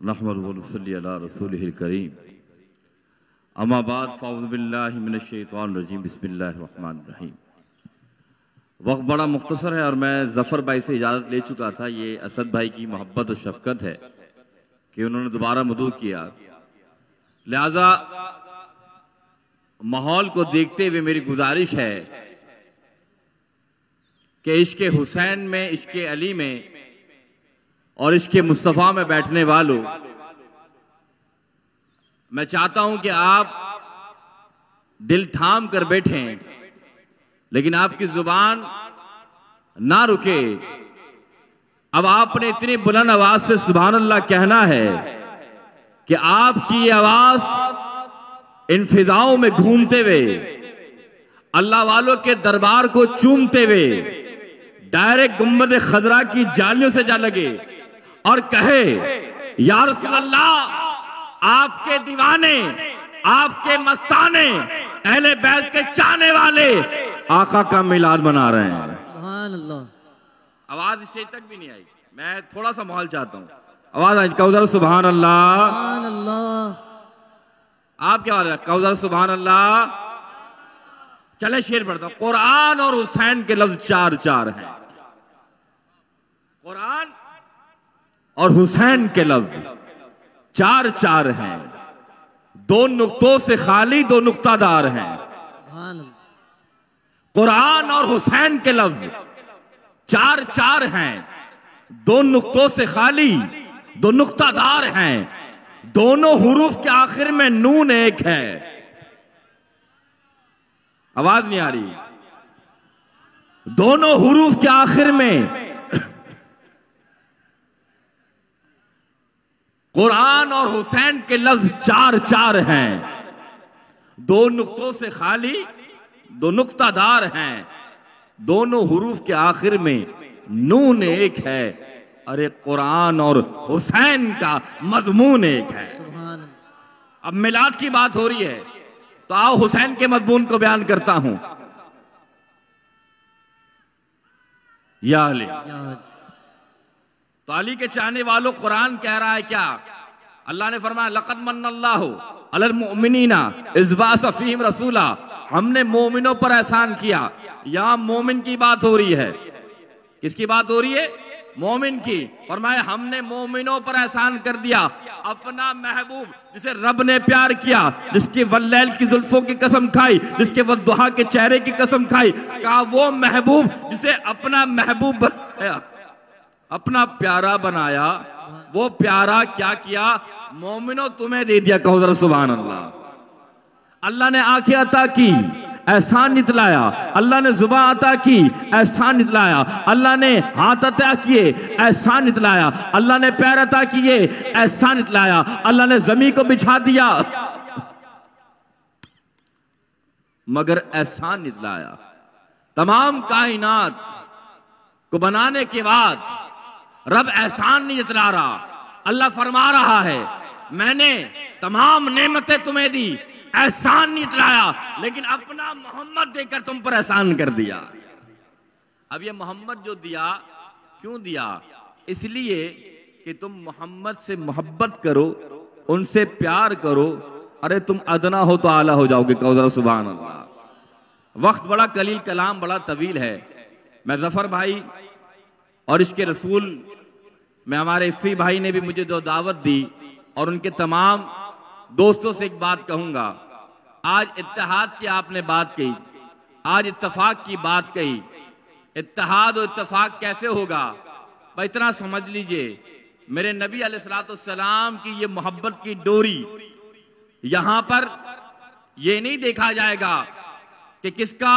नहमदुल्ली अला करीम। अमाबाद वक्त बड़ा मुख्तसर है और मैं ज़फ़र भाई से इजाज़त ले चुका था। ये असद भाई की मोहब्बत और शफकत है कि उन्होंने दोबारा मदू किया। लिहाजा, माहौल को देखते हुए मेरी गुजारिश है कि इश्क हुसैन में, इश्क अली में और इसके मुस्तफ़ा में बैठने वालों, मैं चाहता हूँ कि आप दिल थाम कर बैठें, लेकिन आपकी ज़ुबान ना रुके। अब आपने इतनी बुलंद आवाज़ से सुबहान अल्लाह कहना है कि आपकी ये आवाज़ इन फिजाओं में घूमते हुए, अल्लाह वालों के दरबार को चूमते हुए, डायरेक्ट गुंबद खजरा की जालियों से जा लगे। और कहे यार अल्लाह आपके दीवाने आपके मस्ताने अहले बैत के चाहने वाले आका का मिलाद बना रहे हैं. आवाज़ स्टेज तक भी नहीं आई। मैं थोड़ा सा माहौल चाहता हूँ। आवाज़ आई कौजर सुबहान अल्लाह आप क्या वाले कौजर सुबहान अल्लाह चले शेर पढ़ता हूँ। कुरान और हुसैन के लफ्ज चार चार हैं। कुरान और हुसैन के लफ्ज चार चार हैं। दो नुक्तों से खाली, दो नुक्तादार हैं। कुरान और हुसैन के लफ्ज चार चार हैं। दो नुक्तों से खाली, दो नुक्तादार हैं। दोनों हुरूफ के आखिर में नून एक है। आवाज़ नहीं आ रही? दोनों हुरूफ के आखिर में कुरान और हुसैन के लफ्ज चार चार हैं। दो नुक्तों से खाली, दो नुक्तादार हैं। दोनों हुरूफ के आखिर में नून एक है। अरे कुरान और हुसैन का मजमून एक है। अब मिलाद की बात हो रही है तो आओ हुसैन के मजमून को बयान करता हूँ। या अली। तो अली के चाहने वालों कुरान कह रहा है क्या? अल्लाह ने फरमाया, लक़द मन अल्लाह अलल मुमिनीना रसूला। हमने मोमिनों पर एहसान किया। यहाँ मोमिन की बात हो रही है। किसकी बात हो रही है? मोमिन की। फरमाया, हमने मोमिनों पर एहसान कर दिया। अपना महबूब, जिसे रब ने प्यार किया, जिसकी वल्लैल की जुल्फों की कसम खाई, जिसके वद्दुहा के चेहरे की कसम खाई कहा वो महबूब, जिसे अपना महबूब बनाया? अपना प्यारा बनाया। वो प्यारा क्या किया? मोमिनो तुम्हें दे दिया। कहो जरा सुबहान अल्लाह अल्लाह ने आँखें अता की, एहसान नितलाया। अल्लाह ने जुबा अता की, एहसान नितलाया। अल्लाह ने हाथ अता किए, एहसान नितलाया। अल्लाह ने पैर अता किए, एहसान नितलाया। अल्लाह ने जमी को बिछा दिया। मगर एहसान नितलाया। तमाम कायनात को बनाने के बाद रब एहसान नहीं जतला रहा। अल्लाह फरमा रहा है, मैंने तमाम नेमतें तुम्हें दी, एहसान नहीं जतलाया लेकिन अपना मोहम्मद देकर तुम पर एहसान कर दिया। अब ये मोहम्मद जो दिया, क्यों दिया? इसलिए कि तुम मोहम्मद से मोहब्बत करो, उनसे प्यार करो, अरे तुम अदना हो तो आला हो जाओगे कौजरा सुबह वक्त बड़ा कलील कलाम, बड़ा तवील है। मैं ज़फ़र भाई और इसके रसूल, में हमारे इफ़ी भाई ने भी मुझे जो दावत दी और उनके तमाम दोस्तों से एक बात कहूँगा। आज इतिहाद की आपने बात कही, आज इतफाक की बात कही। इतिहाद और इत्तेफाक कैसे होगा? भाई, इतना समझ लीजिए, मेरे नबी सलाम की ये मोहब्बत की डोरी, यहाँ पर ये नहीं देखा जाएगा कि किसका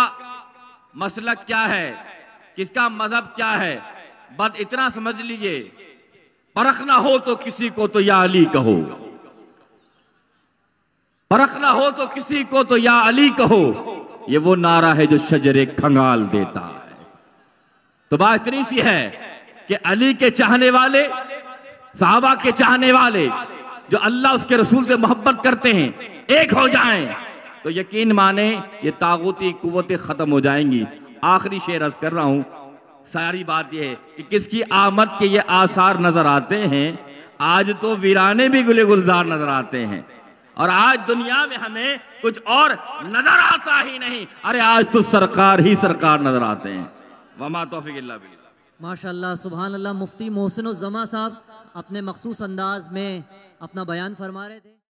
मसलक क्या है, किसका मज़हब क्या है। बस इतना समझ लीजिए परख ना हो तो किसी को तो या अली कहो। परख ना हो तो किसी को तो या अली कहो। ये वो नारा है जो शजरे खंगाल देता है। तो बात इतनी सी है कि अली के चाहने वाले, साहबा के चाहने वाले, जो अल्लाह उसके रसूल से मोहब्बत करते हैं, एक हो जाएँ तो यकीन माने ये तागुती कुवतें खत्म हो जाएँगी। आखिरी शेर अर्ज़ कर रहा हूँ सारी बात यह है कि किसकी आमद के ये आसार नज़र आते हैं, आज तो वीराने भी गुले गुलजार नज़र आते हैं। और आज दुनिया में हमें कुछ और नज़र आता ही नहीं। अरे आज तो सरकार ही सरकार नज़र आते हैं। वमा तोफिक माशाल्लाह सुबहान अल्लाह। मुफ्ती मोहसिन जमा साहब अपने मखसूस अंदाज में अपना बयान फरमा रहे थे।